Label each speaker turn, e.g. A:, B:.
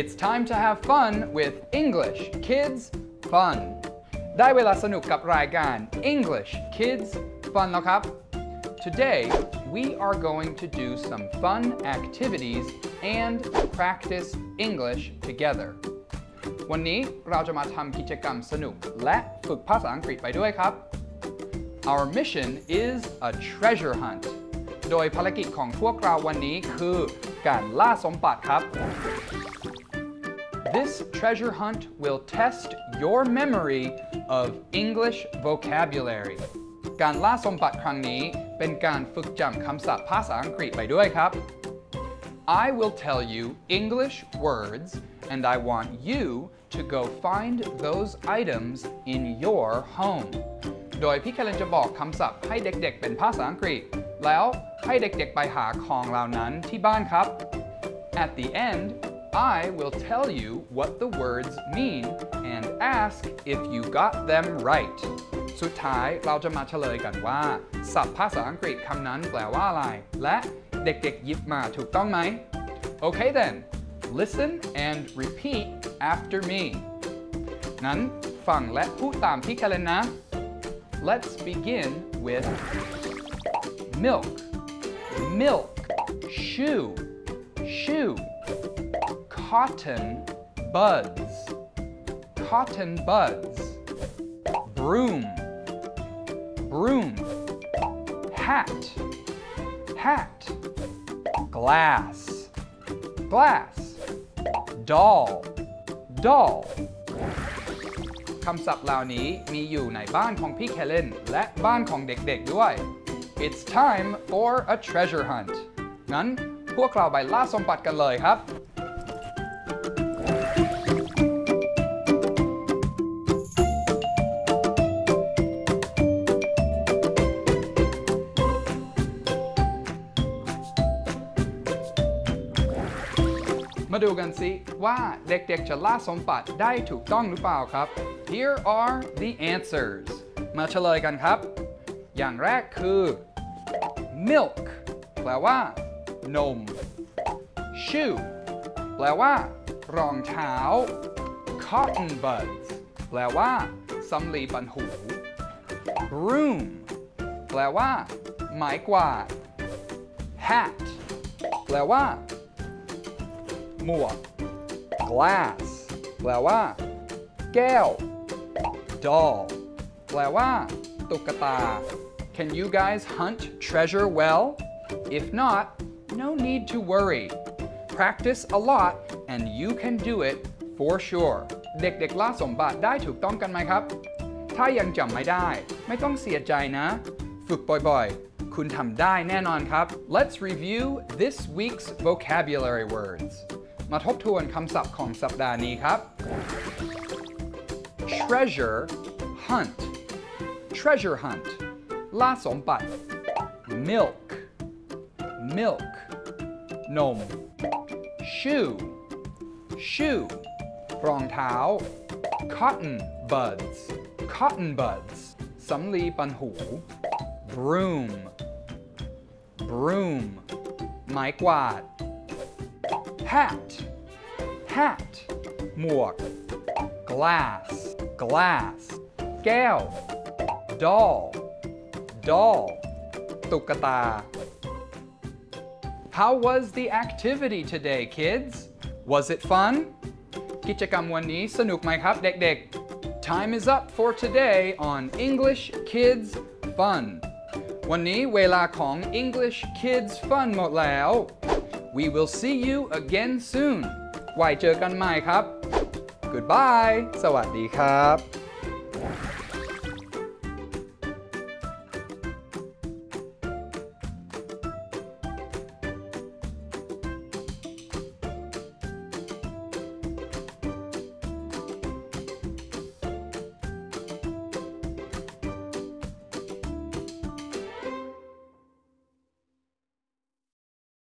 A: It's time to have fun with English Kids Fun ได้เวลาสนุกกับรายการ English Kids Fun แล้วครับ Today we are going to do some fun activities and practice English together วันนี้เราจะมาทำกิจกรรมสนุกและฝึกภาษาอังกฤษไปด้วยครับ Our mission is a treasure hunt โดยภารกิจของพวกเราวันนี้คือการล่าสมบัติครับ This treasure hunt will test your memory of English vocabulary การล่าสมบัติครั้งนี้ เป็นการฝึกจำคำศัพท์ภาษาอังกฤษไปด้วยครับ I will tell you English words and I want you to go find those items in your home โดยพี่แคลนจะบอกคำศัพท์ให้เด็กๆ เป็นภาษาอังกฤษ แล้วให้เด็กๆ ไปหาของเหล่านั้นที่บ้านครับ At the end I will tell you what the words mean and ask if you got them right สุดท้ายเราจะมาเฉลยกันว่า ศัพท์ภาษาอังกฤษคำนั้นแปลว่าอะไร และเด็กๆยิบมาถูกต้องไหม Okay then listen and repeat after me นั้นฟังและพูดตามพี่แคลนนะ Let's begin with milk milk shoe shoe cotton buds cotton buds broom broom hat hat glass glass doll doll คำศัพท์เหล่านี้มีอยู่ในบ้านของพี่แคลเลนและบ้านของเด็กๆด้วย It's time for a treasure hunt งั้นพวกเราไปล่าสมบัติกันเลยครับ มาดูกันสิว่าเด็กๆจะล่าสมบัติได้ถูกต้องหรือเปล่าครับ Here are the answers มาเฉลยกันครับ อย่างแรกคือ milk แปลว่า นม shoe แปลว่า รองเท้า cotton buds แปลว่าสำลีปันหู broom แปลว่าไม้กวาด hat แปลว่า หมวก glass แปลว่า แก้ว doll แปลว่า ตุ๊กตา Can you guys hunt treasure well? If not, no need to worry. Practice a lot and you can do it for sure. เด็กๆล่าสมบัติได้ถูกต้องกันไหมครับ ถ้ายังจำไม่ได้ ไม่ต้องเสียใจนะ ฝึกบ่อยๆ คุณทำได้แน่นอนครับ Let's review this week's vocabulary words. มาทบทวนคำศัพท์ของสัปดาห์นี้ครับ treasure hunt treasure hunt ล่าสมบัติ milk milk นม shoe shoe รองเท้า cotton buds cotton buds สำลีปันหู broom broom ไม้กวาด hat hat หมวก glass glass แก้ว doll doll ตุ๊กตา How was the activity today kids Was it fun กิจกรรมวันนี้สนุกไหมครับเด็กๆ Time is up for today on English Kids Fun วันนี้เวลาของ English Kids Fun หมดแล้ว We will see you again soon ไว้เจอกันใหม่ครับ Goodbye สวัสดีครับ